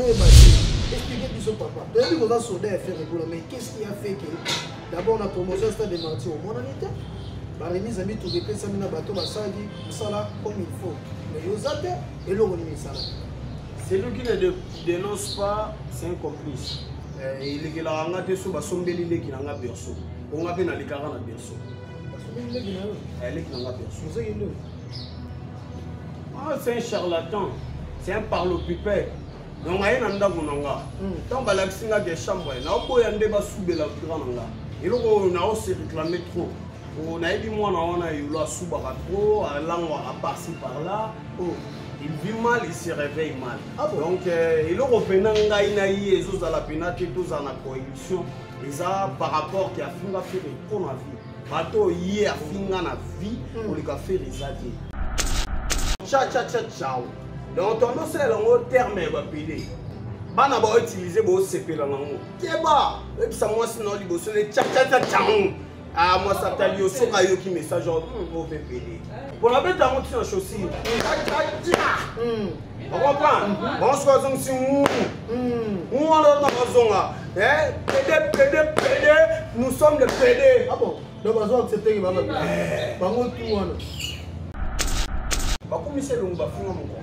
Expliquez biso papa. Toyebi koza soda ya Ferre Gola mais qu'est-ce qui a fait que d'abord na promotion ya stade de martyr omonani te baremise ya mituka epesami na bato basalaki mosala comme il faut mais yoza te eloko nini esalaki celui qui ne de, dénonce pas c'est un complice euh, elekelaka nga te so basombeli leki na nga berso onga mpe nalikaka na berso leki na nga berso Ah, c'est un charlatan, c'est un parlopipère. Donc aye na ndako na nga ntango hmm. balakisi nga ke chambre ye naoboya nde basubela kura na nga eloko oyo nao se réclame trop oh, nayebi mwana wana yolo asubaka trop alangwaka parci par là oh, il vit mal il se réveille mal ah bon? donc euh, eloko mpena ngai na ye ezozala mpena te tozala na coémission eza par rapport ke afinga fere mpo na vie bato oyo ye afinga na vie hmm. koleka fere eza te chachachachaw donc tondo osala yango terme ya bapele bana baoutilize bosepela nango keba oyebisa mwasi nao liboso ne chachachachaw ah, mwasi atali osoka ayoki message oyo hmm, opepele mpona beta yango ntina chaussure hmm. okomprendre bango soki azongisi ngu ngu wana ozonga kozonga pede pede pede nous sommes de pede ah donc bazo accepte ke baba eh. bango tu wana bakumisa elongo bafinga mokongo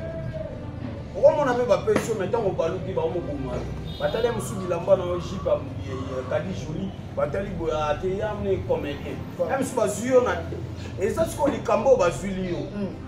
okomona mpe bapesi yo mai ntango baluki bango moboma batali mosusu bilamba na yo jipe kadi joli batali boye ateyamne comédien ya mosusu bazwi yo na eza sikoyo likambo oyo bazwili yo hmm.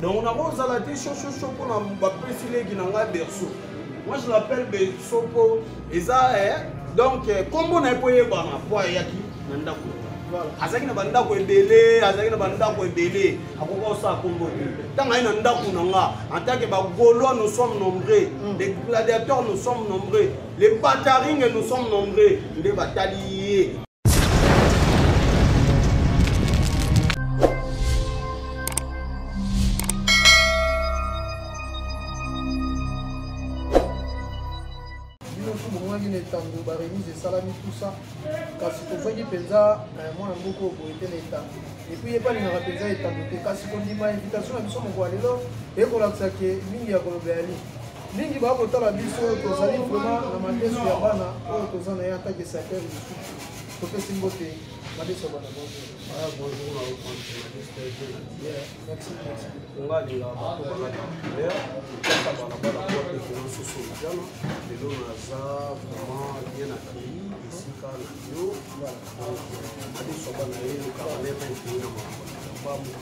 donc nakozala te shoshoso mpona bapesi leki na ngai berso moi je l'appelle berso mpo eza eh, donc eh, nkombo na ye mpo eyebana mpo ayaki na ndako azalaki na bandako ebele azalaki na bandako ebele akoki osala nkombo te ntango aye na ndako na nga en tant que bagolois nous sommes nombreux mm. les gladiateurs nous sommes nombreux les bataringe nous sommes nombreux nde batali ye etango baremise esalami tusa kasi tozwaki mpenza eh, mwana moko boye te na etango epuis ye balingaka mpenza etango te kasi kondima invitation na biso moko ya lelo ekolakisa ke mingi ya koloba ya nini mingi baya kotala biso tozali vraiment na mateso ya bana oyo toza na ye atake saker lisusu topesi mbote mateso ya bana nga alingaka bato balata mer kaka balabala kote kino susu ojana lelo naza vraiment bien accueilli esika na yo mateso ya bana ye lokaka nebe mpinga makambo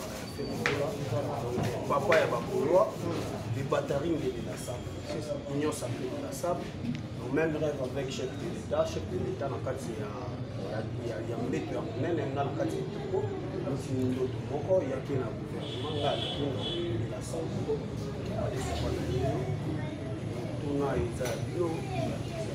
papa ya bagolois les bataring de la sable union sacrée de la sable nos mêmes rêves avec chef de l'état chef de l'état na kati ya ya mbeto ya monene nga na kati ya toko noti ndoto moko yaki na gouvernement nga alaki na la sable alesaka na ye motuna eza ya bino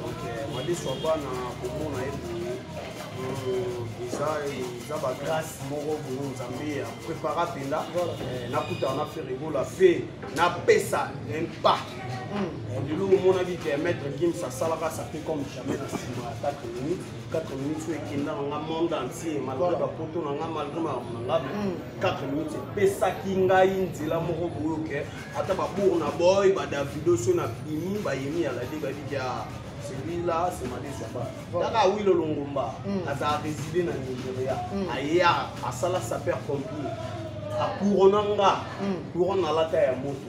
donc eh, madesu ya bana komona ye boye eh, eza eza bagrâce moko boye nzambe ya prépara mpenza eh, nakutana na feregola fe napesa empa lelo hmm. omonaki te maître gims asalaka sape comme jamais na nsima ya 4 minutes 4 minutes oyo ekenda na nga monde entier malgré bapoto na nga malgré makambo na nga 4 minutes epesaki ngai nzela moko boyoke ata ba burna boy ba davido so na bimi ba yemi ya lade ba biki ya celui-là c'est Made Saba kaka Wilo Longomba mm. aza résidé na Nigeria mm. aya asala sapeur pompier akurona nga mm. couronne alata ya moto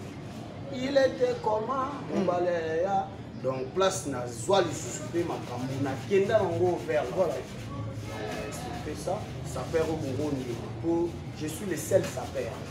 il était comment mobale ya donc place nazwa lisusu mpe makambo nakenda yango vers voilà. ça sapeur au Burundi mpo je suis le seul sapeur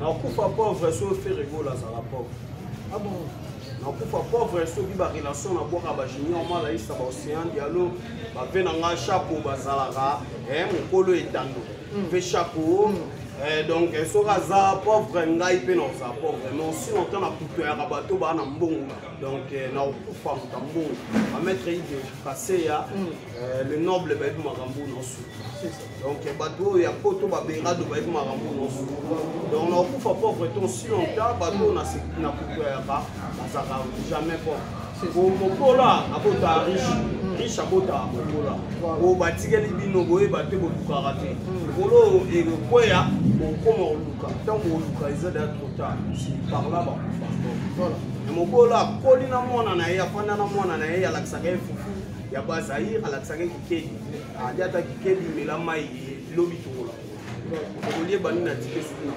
nakufa pauvre so fere gola azala pauvre ah bon nakufa pauvre soki barelation na bwaka bajunior malaisa baocéan dialo bape na nga chapo bazalaka eh, mokolo etando hmm. mpe chapo hmm. eh, donc eh, soki aza pauvre ngai mpe naoza pauvre mais osi nota na kutoyaka bato baa na mbongo donc naokufa moto mbongo bamaitre ide kaseya hmm. le noble bayebi makambo naosuka donc bato oyo ya poto baberado bayebi makambo nyonso donc nakokufa pauvre ton si longtemps bato oyo nakutoyaka bazaka jamais pauvre mokola abota riche riche abotaka mokola oyo batikeli bino boyeba te bolukaka te mokolo oyo ekweya bokoma koluka ntango boluka eza deya trop tard parla bakufa voilà mokolo akoli na mwana na ye afanda na mwana na ye alakisaka ye fufu ya bazaire alakisaka ye kikeli adi ata kike bimela mai ye lobi tokola okolie bani na tike soki na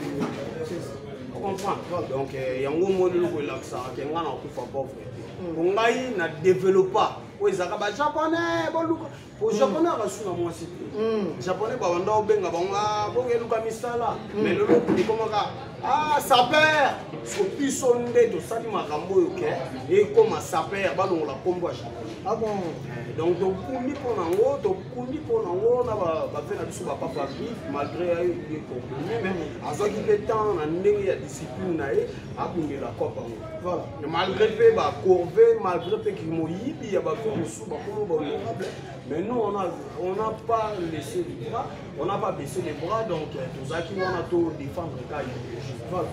comprendre donc euh, yango omoni eloko elakisaka ke ngai nakufa pauvre te po hmm. ngai na développa oyo ezalaka bajaponais boluka po hmm. japonais akasu na mwasi te hmm. japonais babanda obenga bango ah, bongeluka misala mais lelo ekomaka ah saper so biso nde tosali makambo oyo ke ekoma saper balongola nkombo ya japonais Ah bon donc tokundi mpo na yango tokundi mpo na yango na bafe na biso bapapa vif malgré ye comprime mais azwaki mpe temps na ndenge ya discipline na ye akundela cop yango voilà malgré mpe bacorve malgré mpe kimoyibi ya bafe mosusu bakomo bahonorable mais nous on a on n'a pas laissé les bras on n'a pas baissé les bras donc euh, tozalaki wana to défendre ka ye voilà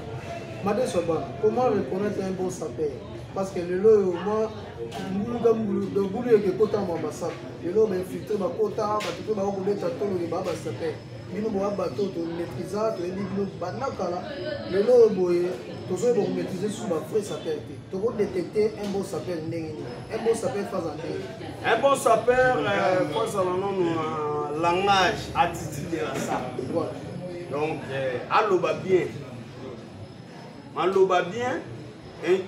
madeso bana comment reconnaître un bon sapeur parce que lelo oyo moi nguluka ngulu donc ngulu eke ekota mwa masapo lelo bainfiltre bakota bato mpe bako kobeta tolongi baa basape bino boya bato tomaîtrisa toyebi bino banda kala lelo oyo boye tozoyi bokomaîtrise su bavrai sapeur te tokodetecte un bon sapeur ndenge nini un bon sapeur faza ndenge un bon sapeur fazala nanu langage attitude ya sape donc euh, aloba bien maloba bien hein,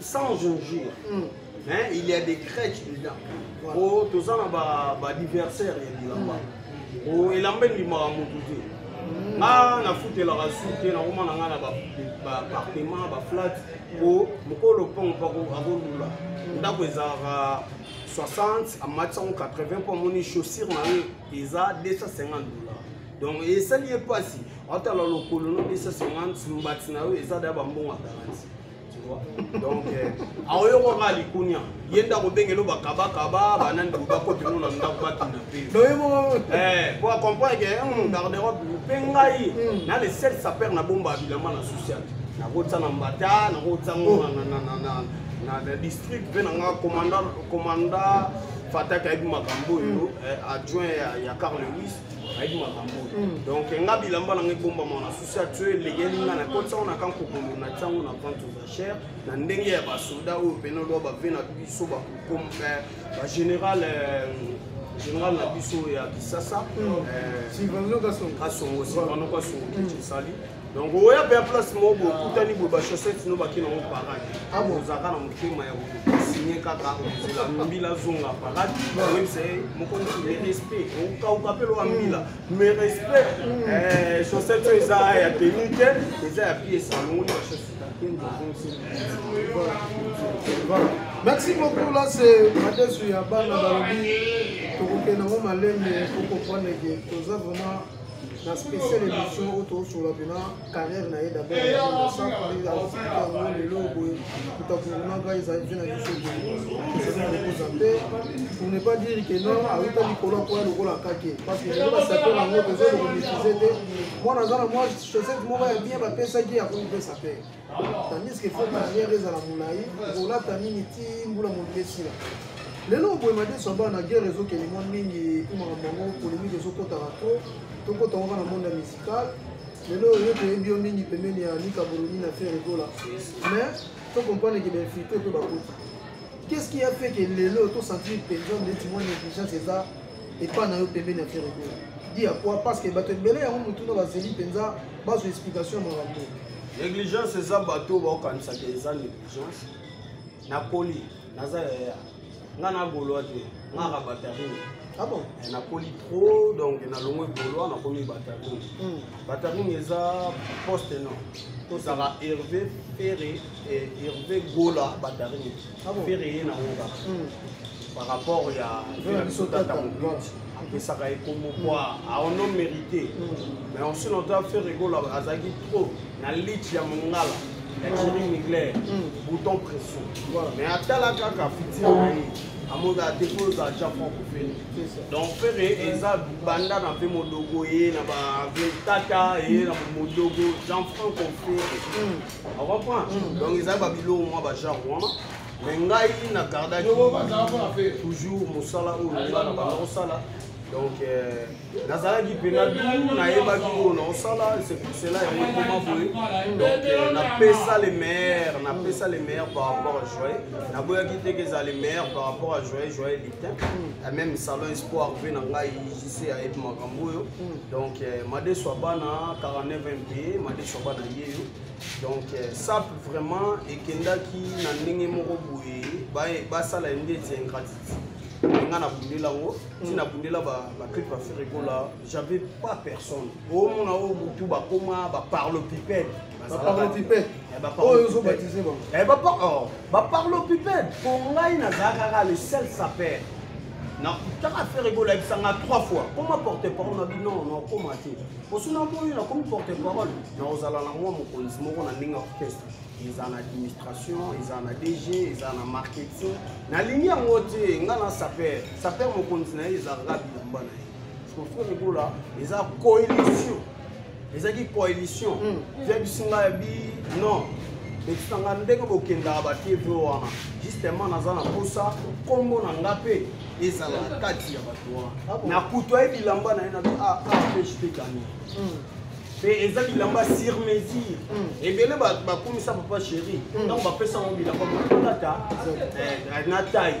sans injure mm. hein, il y a des crèches dedans voilà. oh, toza na badiversaire ba ya bilamba mm. oh, elamba endimaka motu te mm. nga nafutelaka su te nakoma na nga na bapartement baflat po mokolo mpongo mpo akolula mm. ndako ezalaka 60 amati sango 80 mpo amoni chaussure na ye eza 250 dollars donc esali ye mpasi atala lokolo nobisa songans mbati na yo eza da bambongo garanti donc euh, aoyokaka likunia ye nde akobengelo bakabakaba banani bakotino na ndako batuna mpe eh, po acomprendre ke hmm, garderobe mpe ngai hmm. na le sel saper na bomba bilamba na susi ate nakotisa na mbata nakotisa ngo oh. na district mpe na nga commanda fataki ayebi makambo oyo hmm. eh, adjoint ya carl lewis ayebi makambo oyo hmm. donc nga bilamba nanga ebombama na susi atio elekeli nga na kotisango na kankokolo na tiango na vente aux achères na ndenge ya basoda oyo mpena lwa bave na biso bagénéral euh, général na biso ya kisasa kasongo silvano kasongo kesali donc oya mpe ya place moko boye okutani boye bachaussette no bake nango parade ozalaka na motema ya kosigne kaka ozela mbila zonga parade oyebisa ye mokonzi me respect okauka mpe lowa mbila me respect chaussette oyo eza ya tenu te eza ya piese alongoli bachaussette merci beaucoup là c'est madesu ya bana balobi tokokende yango malembe okoprendre ke toza vraiment na spécial émission oyo tozosola mpena carrière na ye d'abordsasango lelo boye kotakunaka ezali mpe na biso boyekoza mpe pour ne pas dire que non awuta likolo akoya lokola kake parce que lelo basape yango toza komaîtrise te mwana aza na mwa chaussette moko ya bien bapesaki akomi pesa mpe tandis que fo carrière ezala molai kolata nini ti mbula molili esila lelo boye madeso abana na guerre ezokende mwa mingi mpo makambo yango polémique ezokotaka trop tokota yango na monde ya musical lelo oyo toyebi yo mingi pembeni ya nika boloni na fer egola mais tocomprendre ke bainfiltre mpe bakoti qu'est ce qui a fait ke lelo tosentir mpenza ndeti mwa négligence eza epai na yo pembeni ya fer egola di ya quoi parce que bato ebele yango motuna bazeli mpenza bazwa explication ya makambo negligence eza bato baokanisaka eza negligence nakoli naza yaya nga na goloa te nga ka batarine ah bon eh, nakoli trop donc nalongwe goloa nakomi batarine hmm. batarine eza poste non tozala herve fere herve gola batarine fere ye na oka hmm. par rapport ya fera biso tata mobeti apesaka ye kombo po aono mérité mais ensino ta fere egola azalaki trop na lit ya mongala ya chéri migler hmm. bouton pression mais atala kaka fitir na ye amoka te po ozala ja franco fere donc fere eza banda na mpe modogo ye na ba tata ye na modogo jean franco fere hmm. okomprendre hmm. donc ezali babiloko mwa bagenre wana mais ngai na gardaki toujours mosala oyo ngai na banda kosala donc euh, nazalaki mpena du nayebaki oyo naosala c'est pour cela yango ekoma boye donc euh, napesa le meilleur napesa le meilleur par rapport à joye naboyaki te ke eza le meilleur par rapport à joye joye litin hmm. même salon espoir mpe na ngai se ayebi makambo oyo donc eh, madeso abana 49 mpe madeso abana yeyo donc eh, sap vraiment ekendaki na ndenge moko boye basala ye ndeti ingratitude nga nabundela yango ti nabundela baclipe ya ferregola j'avais pas personne omona oyo butu bakoma baparlopipede baparlopipe po ngai nazala kaka le sel saper nakutaka fere kolakisa nga trois fois koma porte parole na bino nakoma te osuna boyi nakomi porte parole nakozala na mwa mokonzi moko na ndenge orchestre eza na administration eza na dg eza na marketing nalingi yango te nga na saper saper mokonzi na ye eza kaka bilamba na ye sofre ekola eza coalition ezalaki coalition hmm. via bisinga ya bi non ekisanga ndenge bokendaka batie vo wana justement naza na mposa nkombo na nga mpe ezala na kati ya bato wana ah na kutu aye bilamba na ye na aphtpekani ah, ah, mpe hmm. eza bilamba sur mesure hmm. ebele bakumisa papa chéri ntango bapesango bilamba bakata eh, na taille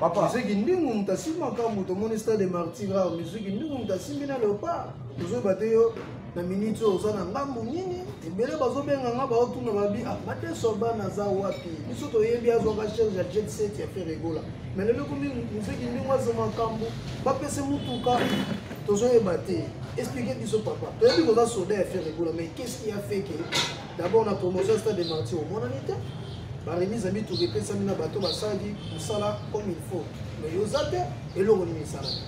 papa miziki ndingu moto asimbi makambo tomoni stade de martira miziki ndingu moto asimbi na leopard tozoyeba te yo na miniti oyo oza na ngambo nini ebele bazobenga nga baotuna babi ah, mate soba naza wapi biso toyebi azwaka charge ya jet set ya feregola mais lelo ekomi miziki ndingu aza makambo bapese motuka tozoyeba te explike biso papa toyebi koza soda ya feregola mais qu'est ce qui a fait que D'abord na promotion ya stade de martyr omonani te baremise ya mituka epesami na bato basalaki mosala comme il faut mais yoza te eloko nini esalaki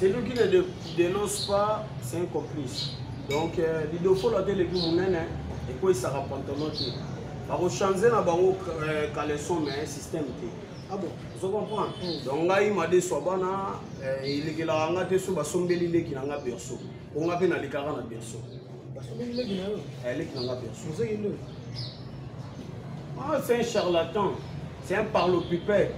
celui qui ne de, dénonce pas c'est un complice donc euh, lidofolo ate eleki monene ekweisaka pantono te bakochange na bango euh, caleson mais système te ah bon ozo comprendre mm. donc ngai madeswa bana euh, elekelaka nga te so basombeli leki na nga berso po nga mpe nalekaka na berso basomeli leki na yo eh, leki na nga bien sûr ozeki nde ah, c'est un charlatan c'est un parlopipere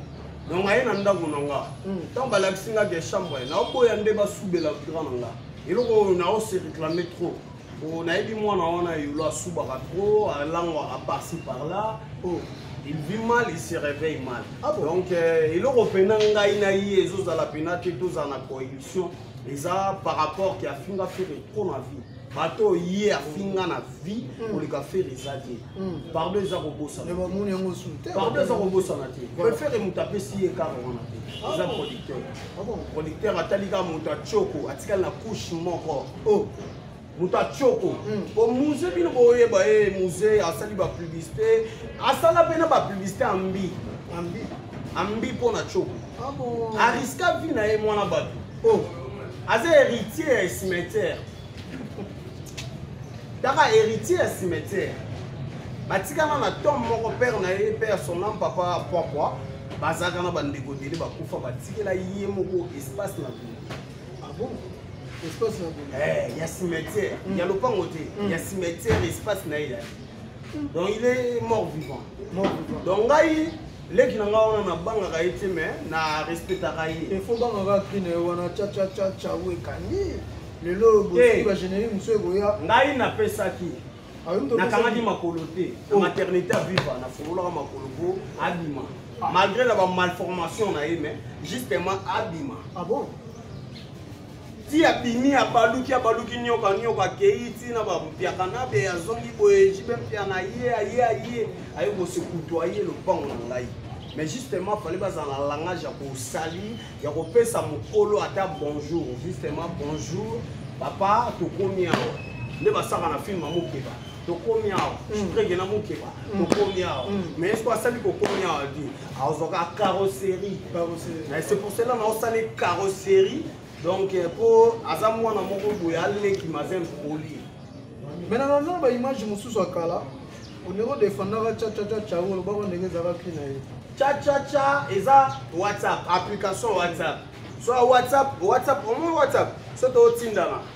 donc aye na ndako na nga ntango hmm. balakisi nga ke chambre naoboya nde basubela grand na nga eloko oyo naose réclame trop oh, nayebi mwana wana yolo asubaka trop alangwaka parci par là oh. il vit mal il se réveille mal ah bon? donc euh, eloko mpena ngai na ye ezozala mpena te tozala na coalition eza par rapport ke afinga fere trop na vie bato oyo ye afinga na vie hmm. koleka fere eza te hmm. pardon eza kobosanapardon eh, eza kobosana te prefere moto apesi ye kaka wana te ah eza producteur ah producteur atali kaka moto atioko atikali na couche moko oh. moto ya tioko po muse bino boyeba ye muse asali bapublicité asala mpe na bapublicité ambi ambi mpo na tioko ariska vi na ye mwana bato oh. aza héritier ya cimetière taka héritier ya cimetière batikana na tome moko père na ye père son ame papa pwapwa bazalaka na bandeko ebele bakufa batikela ye moko espace na bino espace na bino eh ya cimetière mm. ya lopango te mm. ya cimetière espace na ye donc il est mort vivant mort vivant donc ngai leki na ngai wana nabangaka ye te mais na respectaka ye efo bangaka kri na ye wana cacacaca o ekangi lelo bosi bagénérie mosusu ekoya ngai napesaki ah, nakangaki makolo te na oh. maternité aviva nafungolaka makolo po abima ah. malgré na bamalformation na ye mais justement abima ah bon ti abimi abaluki abaluki nyoka nyoka akei ti na bampiaka na be azongi boye jibe mpia na ye aye aye aye kosekutu aye lopango na ngai mais justement fale bazala na langage ya kosali ya kopesa mokolo ata bonjour justement bonjour papa tokomi awa nde basaka na filme amokeba tokomi awa mm. prege na mokeba mm. tokomi awa mm. mais esko asali kokomi awa di azwaka carrosserie c'est pour cela na osali carrosserie donc eh, po aza mwana moko boye aleki maza impoli mais na nano ba image mosusu ya kala oneko defendaka chachachacha yango olobaka ndenge ezalaka kri na ye chachacha eza whatsapp application whatsapp so whatsapp whatsapp omoi whatsapp so tootindana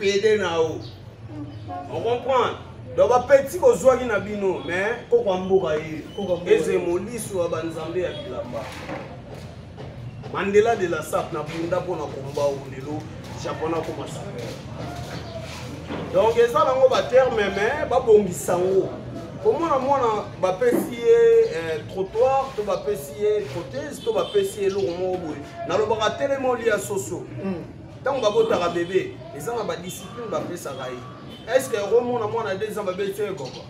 pede na yo on comprend donc bapeti bozwaki na bino mais koko amboka ye eze moliso ya banzambe ya bilamba mandela de la sap na bunda mpo na komba o lelo japon akoma sapere donc eza nango baterme me babongisa yango komona mwana bapesi ye eh, trottoir to bapesi ye prothèse to bapesi ye eloko moko boye nalobaka telema olia soso mm. ntango babotaka bebe eza na badiscipline bapesaka ye estce omona mwana de eza babeti ye koko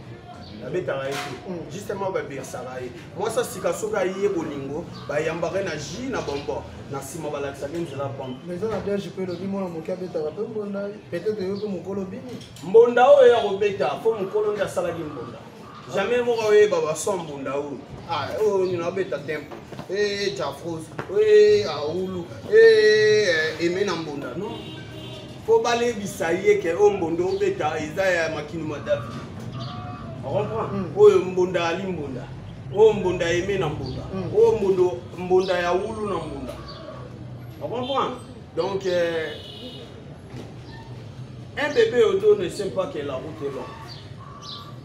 babetaka ye te mm. justement babersaka ye mwasi asika soki aye bolingo bayambaka ye na ji na bombo na nsima balakisaki nzela pampe mais eza na belge mpe elobi mwana moke abetaka mpe mbonda peut-être eyoki mokolo bini mbonda oyo ya kobeta mpo mokolo nde asalaki mbonda Jamais moko oyeba ba son mbunda oyo. Ah, oyo nino abeta tempo. Eh, Chafros. Eh, Aulu. Eh, Aimé na mbunda. Non. Faut balebisa ye ke oyo mbunda obeta eza ya makini ma David. On comprend? Mm. Oyo mbunda ali mbunda. Oyo mbunda Aimé na mbunda. Mm. Oyo mbunda mbunda ya Aulu na mbunda. On comprend? Donc euh, Un bébé au dos ne sait pas que la route est longue.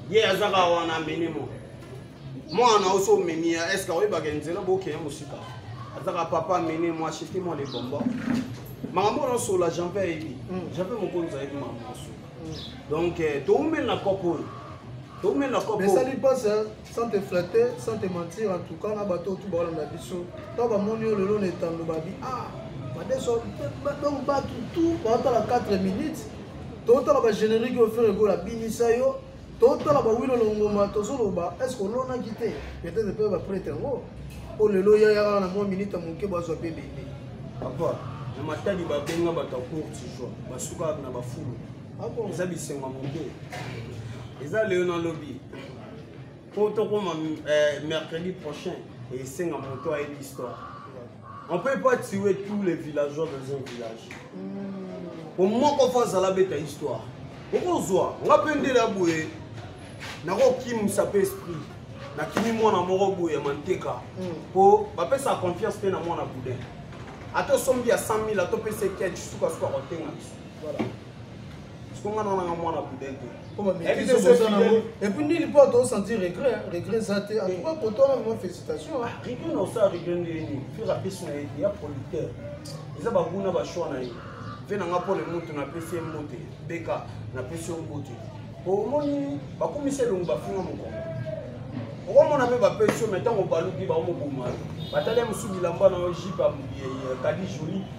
Ye azaka wana minimum. Mwana oso mini ya est-ce que oyeba ke nzela boke ya musika. Azaka papa mini moi chiti moi les bonbons. Maman on so la jambe ebi. Jambe mon konza ebi maman so. Donc euh, to umela kopo. To umela kopo. Mais ça dépend ça. sans te flatter sans te mentir en tout cas na bato oyo tu baolanda biso ntango bamoni yo lelo na etando babi ah badeso donc bato tu baotala 4 minutes totala bagénérique oyo fere ekola binisa yo totala bawilo longomba tozoloba est ce que olonaki te peut-être mpe baprete yango mpo lelo yayaka na mwa minute ya moke bazwa mpe bende papa na matadi babenga bato ya courte joie basukaka na bafulu eza bisengo ya moke eza lelo nalobi mpo tokoma eh, mercredi prochain esenga moto ayebi histoire on peut pas tuer tous les villageois dans un village po hmm. moko fo azala beta histoire okozwa nga mpe ndele ya boye nakokimisa mpe esprit nakimi mwana moko boye ya manteka mpo hmm. bapesa confiance mpe na mwana boudin ata osombi ya 100 000 atopesa ekeci sukasuka kotenga biso sikonga na nanga mwana pudel te epuis nini mpo ato sentir regret regret eza te atuka koto wana vraimen félicitation regret na osala regret nde nini fera pesi na ye te ya producteur eza bagout na bashoi na ye mpe nanga mpo le mutu napesi ye mbote beka napesi yo mbote po omoni bakumisi elongo bafinga mokongo okomona mpe bapesi yo me ntango obaluki baomoboma yo batali ya mosusu bilamba na yo jipe kadi joli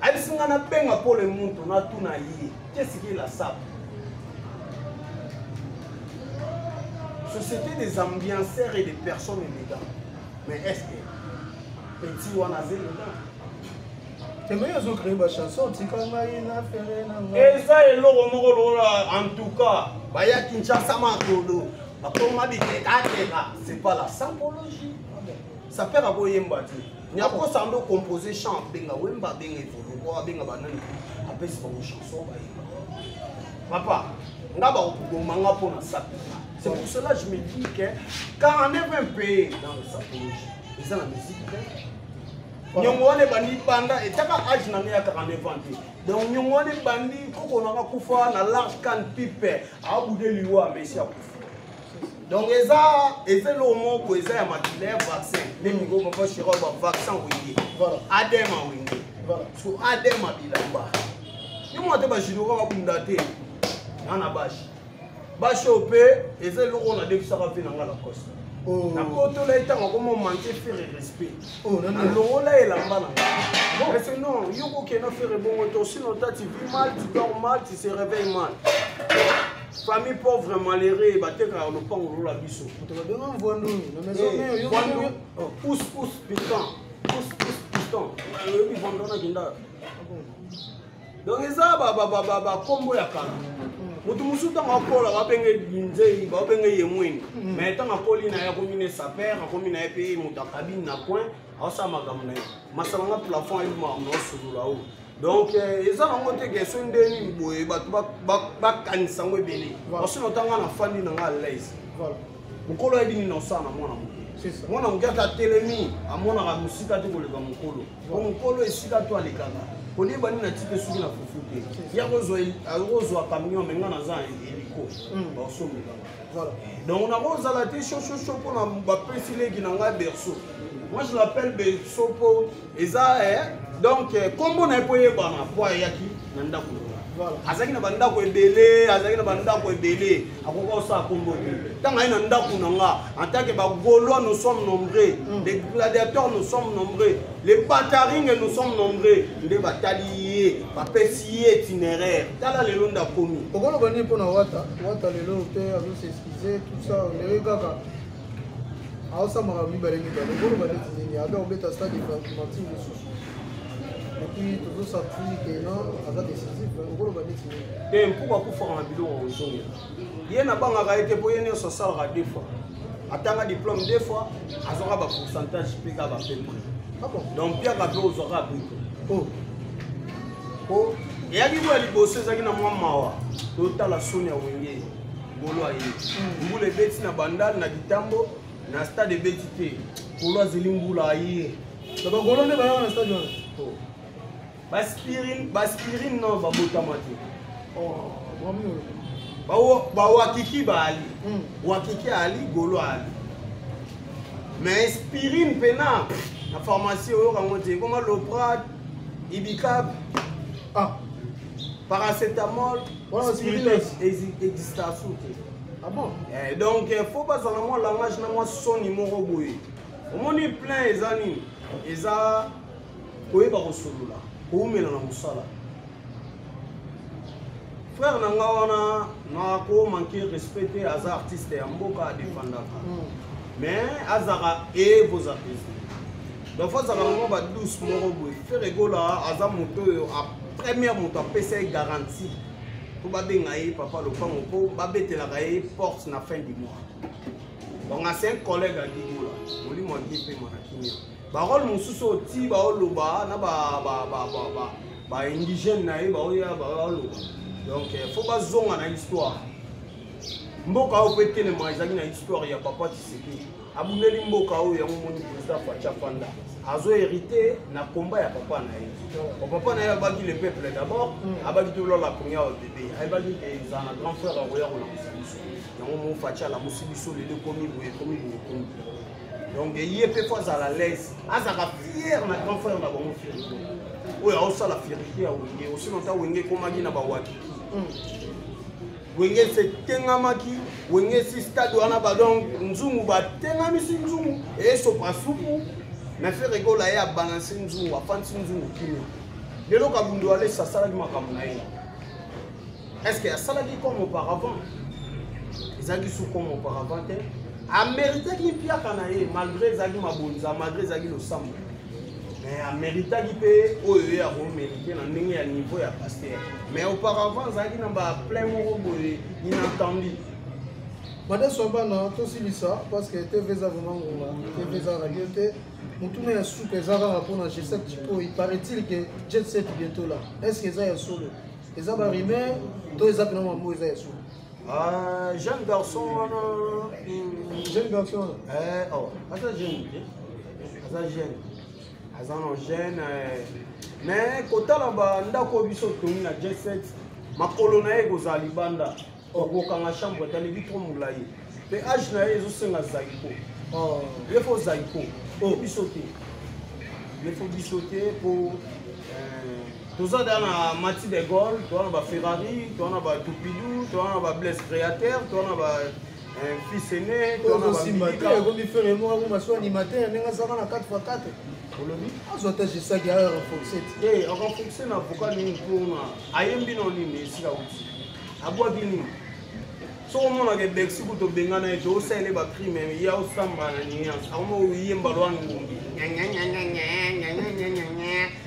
ayebisi ngai nabenga pole mutu natuna ye kesiki lasape société des ambianceurs et des personnes élégant mais est ce que petit wana aza élégant teme azo créer bachanson tika ngai na fere na ngai eza eloko moko lokola en tout cas baya kinshasa makolo bakoma bikekateka c'est pas la symbologie sapere akoyemba te Nyako sando composer chant abenga wemba abenga evoloko abenga banani apesi bango chanson bayemba papa nga bakoboma nga mpo na sapi c'est pour cela je me dis que 49 un pays dans le sapologie eza na musique te nyongo wana ebandi banda etaka age na ngai ya 49 ans te donc nyongo wana ebandi koko nanga kufa na large can pipe abude liwa mesi akufa donc eza eza eloko moko eza ya makila ya vaccin nde miko moko shero ba vaccin wenge adm a wenge so adm a bilamba yo mwa te bajiloko babunda te na na bashi bashi oyo mpe eza eloko oyo nadekisaka mpe na ngai lacoste oh. nakotola ye ntango akoma manke fere respect oh, nalongola elamba na ngai parce oh. non yo kokenda fere bongo to sino ta tu vis mal tu dors mal tu se réveille mal famille pauvre malheureux batekaka lopango lola biso pus pus pitan pus pus pitan oyebi vanda wana kenda donc eza bakombo ya kala moto mosusu ntango akola babenge linzei babenge ye mweni mai ntango akoli na ye akomi na esaper akomi na ye mpe moto akabini na coin aosala makambo na ye masala nga plafond ayebi makambo na osolola oyo donc eh, eza nango te ke soki nde nini boye bato bakanisa yango ebele basoni otanga na fandi na nga alaise mokolo ayebi nini osala na mwana moke mwana moke ata atelemi amonaka mosika te koleka mokolo po mokolo esika to alekaka koyeba nini natiki esuki na fufu te ye akozwa camion me nga naza eliko hmm. baosomekaka donc nakozala te shoshoso mpona bapesi leki na ngai berceau moi je l'appelle berceau mpo eza eh, donc eh, kombo na ye mpo eyebana mpo ayaki na ndako azalaki na bandako ebele azalaki na bandako ebele akoki kosala kombo te ntango aye na ndako na nga en tant que bagolois nous sommes nombreux mm. les gladiateurs nous sommes nombreux les bataringe nous sommes nombreux nde batali ye bapesi ye itinéraire tala lelo nde akomi okoloba nini mpo na wata wata lelo mpe azoseskize tout ça ondere kaka aosamaka mibale mibale okoloba neti nini ata obeta stade frankimanti mosusu epuis tozosantir ke non aza décisif okoloba neti nini te mpuku akufaka na biloko kozongela ye nabangaka ye te mpo ye nyonso asalaka deux fois atanga diplôme deux fois azwaka bapourcentage mpe kaka peu près ah donc mpiaka mpe ozwaka peu près oh. po eyaki boya liboso ezalaki na mwa mawa totala soni ya wenge ngolo aye mbula ebeti na bandal na litambo na stade ebeti te ngolo azeli mbula aye bagolo nde bayaka na stade wana baspirine baspirine no babotama te oh, bawakiki baali hmm. wakiki ali golo ali mais spirine mpena na pharmacie oyoka yango te ekoma loprade ibicap ah. paracetamol wana spiritus exista su te ah bon eh, donc eh, faut bazala mwa langage na mwa soni moko boye omoni plein eza nini eza koyeba kosolola koumela na mosala frère na nga wana nako manke respect te aza artiste ya mboka adefandaka mm. mais azaka e vos apesi D'enfant azalaka moko ba douce moko boye Ferre Gola aza moto oyo première moto apesa ye garantie mpo babenga ye papa lopango mpo babetelaka ye porte na fin du mois donc asi un collègue ya digola molimo ya die mpema na kimia barole mosusu oyo ti baoloba na baindigène na ye baoya baoloba donc euh, fo bazonga na histoire mboka oyo mpo etelema ezalaki na histoire ya papa tshisekedi abundeli mboka oyo yango moni president facha fanda azo hérité na combat ya papa na ye o papa na ye abaki le peuple d'abord mm. abaki tolola konya wa bebe ayebaki te eza na grand frère akoya kolamusa biso yango mo facha alamusi biso lelo ekomi boye ekomi boye ekomi donc ye mpe fo azala laise azalaka fier na grand frère na bango fierité oyo aosala fierité ya wenge osino ta wenge ekomaki na bawakiki mm. wenge esetengamaki wenge esi stade wana badon nzungu batengamisi nzungu esopa supu na fere gola ye abalanse nzungu afandisi nzungu kino lelo kabundo alesi asalaki makambo na ye est ce que asalaki comme auparavant ezalaki su comme auparavant te ameritaki mpiaka na ye malgré ezalaki mabonza malgré ezalaki losambo mais ameritaki mpe oyo ye akomerite na ndenge ya niveau ya paster mais auparavant azalaki na baplein moko boye inattendu bada swa bana tosilisa parce que tv eza vraiment ngonga tv eza radio te motuna ya suka eza kaka mpona g7 oyo il paraît-il que jet 7 bientôt là est ce que eza ya solo eza barumeur to eza mpena mambo eza ya solo Ah, jeune garçon wana jeune garçon wana eh, oh, aza jeune te aza jeune aza no jeune eh. mais kotala bandako oyo biso tongi na j7 makolo na ye ekozala libanda okokanga oh. chambre taleki tro molai mpe age na ye ezosenga zaiko oh. ye fo zaiko biso te ye fo biso te mpo eh, toza da na mati de gol toza na baferrari toza na batupidu toza na bablaise créateur toza na ba eh, fils aîné toza na baekomi fere moko akoma so animateur ndenge azaka na 4 x 4 olobi azwa ta jesaki ayo renforce te eh, renforce na voka nini mpona ayembi na nini esika uti abwaki nini soki omonaka ebexi kutu obengana ete osalele bacrime ya osamba na niance akoma oyemba lwa ngumbi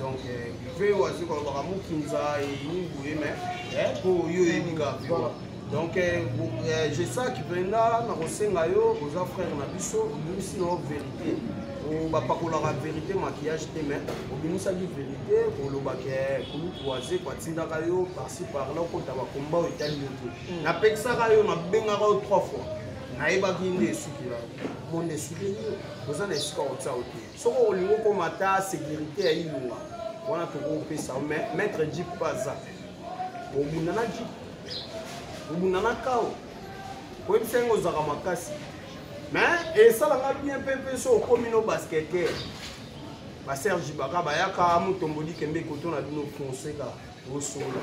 donc veo euh, azoki kolobaka mokinza eyini boye mais mpo eh, yo oyebi ka veo donc euh, euh, jesaki mpenza nakosenga yo oza frère na biso obimisi na yo vérité bapakolaka vérité maquillage te mais obimisaki vérité olobaka kulukuaze kwatindaka yo parci parla okota bakomba oyo etali yo te mm. napekisaka yo nabengaka yo trois fois nayebaki nde esukela monde esukeli yo oza na esika otia yo te soko olingi okoma ata sécurité ya ilunga wana tokopesa mais maître jip paza obunda na jip obunda na kao koyebisa yango ozalaka makasi mais esalanga bien mpe mpe so okomi no basketer baserge baka bayaka motombodi kembe koto na bino fonse kaka osola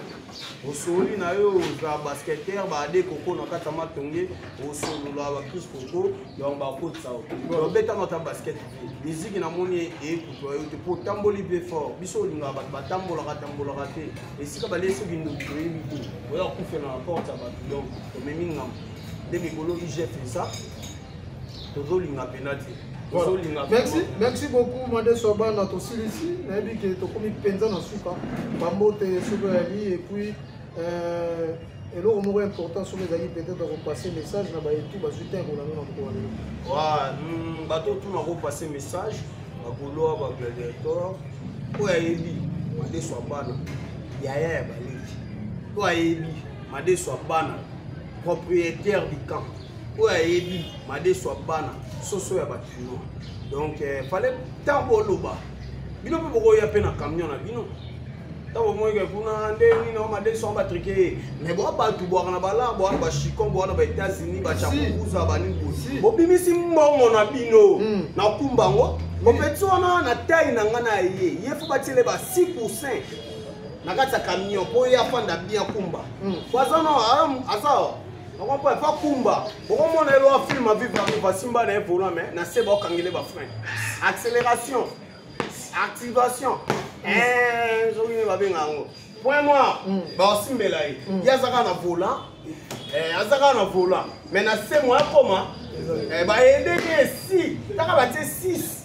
osoli na yo oza basketeur baade koko na kati ya matonge osolola bakris koko donc bakotisa yo obetamaka basket te miziki namoni ekutwa yo te mpo otamboli mpe fort biso olingaka bato batambolaka tambolaka te esika balie soki ndoki toyebi te oya kufela na porte ya bato donc omemi ngambo nde mikolo igf eza tozolinga pena te tozolinga merci merci beaucoup made sobana tosilisi nayebi ke tokomi mpenza na suka bambote soki oyali epuis euh, eloko moko important soki ezali peut-être akopasse message na baetu bazwi te yango nango na mokolo lelo wa hmm, bato otuna kopasse message bakoloa bagladiator oyo ayebi madeso ya bana yaya ya baleki oyo ayebi madeso ya bana propriétaire du camp oyo ayebi madesu ya bana soso ya bakinois donc eh, fale ntango oloba bino mpe bokoya mpe na camion na bino ntango omoyike kuna nde nini o madesu yango batrike ye mai boa bato bwaka na balar bwaka na bachicon bwaka na baétats-unis bacakukuza banini bosi bobimisi mbongo na bino hmm. na kumba yango opeti wana na tai na ngai na ye ye fo batiele ba 6 pourcent na kati ya camion mpo ye afanda bien akumba hmm. po aza na aza akompo epa kumba okomona ye loa filme avive avive asimba na ye volant mais na se baokangele bafrein accélération activation hmm. eh, soki nini babenga yango point noir hmm. baosimbela ye ye aza kaka na volant eh, aza kaka na volant mais na se moya akoma eh, baedeki esi taka batie 6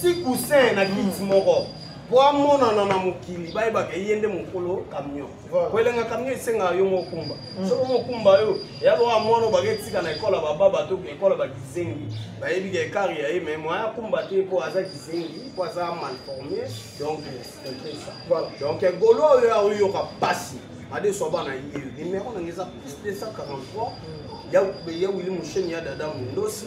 si cousin na kiti moko po amonana na mokili bayebaka ye nde mokolo camion po elenga camion esengaka yo mokumba mm. soko mokumba yo eyaloka mwana oyo baka etika na ekola baba bato ekola bakizengi bayebi ka ekari ya ye mai moya akumba te po aza kizengi po aza malforme donc stresa donc golo oyo aoyoka mpasi madeso abana ye nimero nanga eza plus 243 ya wili mosheni ya dada mondosi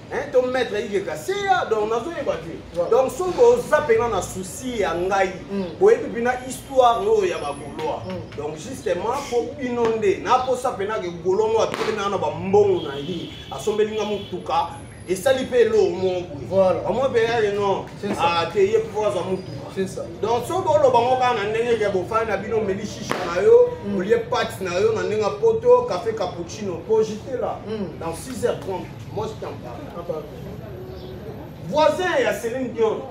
Hein, ton maître Ige Kaseya, donc nazo yeba te. Donc soki oza pena na souci ya ngai, mm. boyebi bina histoire oyo ya ba Gaulois. Mm. Donc justement faut inonder na posa pena ke Gaulois mo atuli na na ba mbongo na ye, asombeli nga mutuka, esali pe lo mo boye. Voilà. Omo pe ya non. Ah, te ye po aza mutuka. donc soki boloba ngo kaka na ndenge ya bofani na bino omeli shisha na yo mm. olie pati na yo na ndenge ya poto cafe cappuccino pojitela mm. dans 6 heures 30 Moi, je t'en parle. Voisin ya Céline Dion.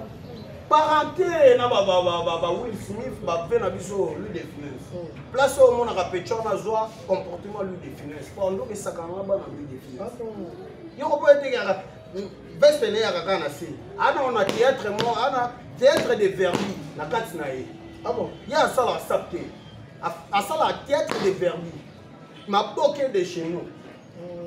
Parenté na ba ba ba ba ba Will Smith ba pe na biso lui de finesse. Hmm. Place au monde à Petchon na zwa comportement lui de finesse. Pour nous que ça quand on va dans lui de finesse. Yo ko peut être kaka veste ne ya kaka na si. Ana on a théâtre mo ana théâtre de Verdi na kati na ye. Ah bon? Ya sala accepter. Asala théâtre de Verdi. Ma boke de chez nous.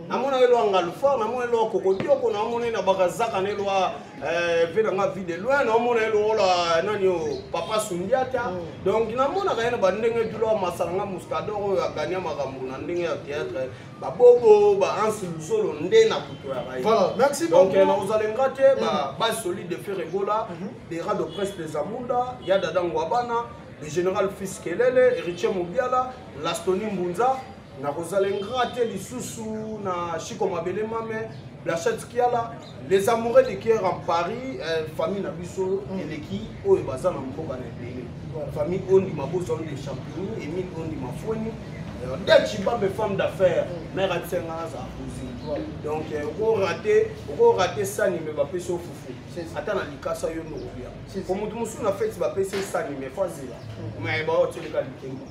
namona ye lwa ngalufar namona ye lwa kokodioko namona ye na bakazaka na ye lwa eh, ve na nga vie de loin namona ye lokola eh, nani o oh, papa sundiata mm. donc namonaka ye na bandenge tulwa masala nga muscador oyo oh, agania makambo na ndenge ya théâtre babobo baanse luzolo nde na kutoyaka ye donc eh, nakozalenga te mm. basolide de ferre gola mm-hmm. des rado presse des amunda ya dada ngwabana le général fils kelele héritier mobiala lastoni mbunza nakozala ingrat te lisusu na chiko mabele mame blachette kiala les amoureux de kier en paris eh, famille na biso mm. eleki oyo baza na mboka na ebele famille ondima bozwa de championi emile ondima fweni euh, dès chibambe femme d'affaires mm. mère atisenga azala kuzi donc euh, okorate okorate sani me bapesi yo fufu ata na likasa yo nokolia po moto mosusu na feti bapesi ye sani me fo azela mm. me baotieleka likemba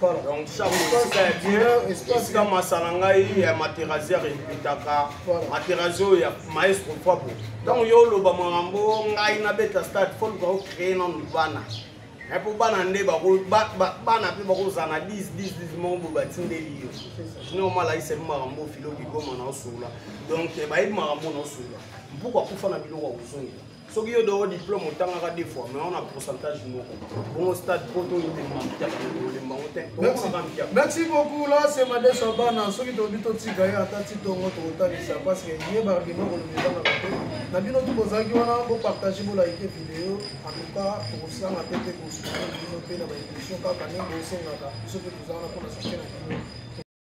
donc chaque esika ya bien esika masa na ngai ya materazi ya repitaka materazi oyo ya maestro pabo ntango yo oloba makambo ngai nabeta stade fo luka ocree nanu bana mpo bana nde bana mpe bakozala na 10 10 moko bo batindeli yo sino malaisaki makambo ofilo bikoma na osula donc bayebi makambo na osula mpuku akufa na biloko ya kozongela soki yo doko diplôme otangaka de fois mais ona pourcentage moko bongo stade po toyembelema mpitaka tolemba ngo te tomonaka mpitaka merci beaucoup la sema de sabana soki tobi totika ye ata ti tongo tokotalisa parce que ye bargima kolobelana bato na bino tu bozalaki wana bopartage bolaike video en tout cas tokosanga te te kosukana bino mpe na baémission kaka ndenge bosengaka biso mpe tozalana mpo na soutien na bino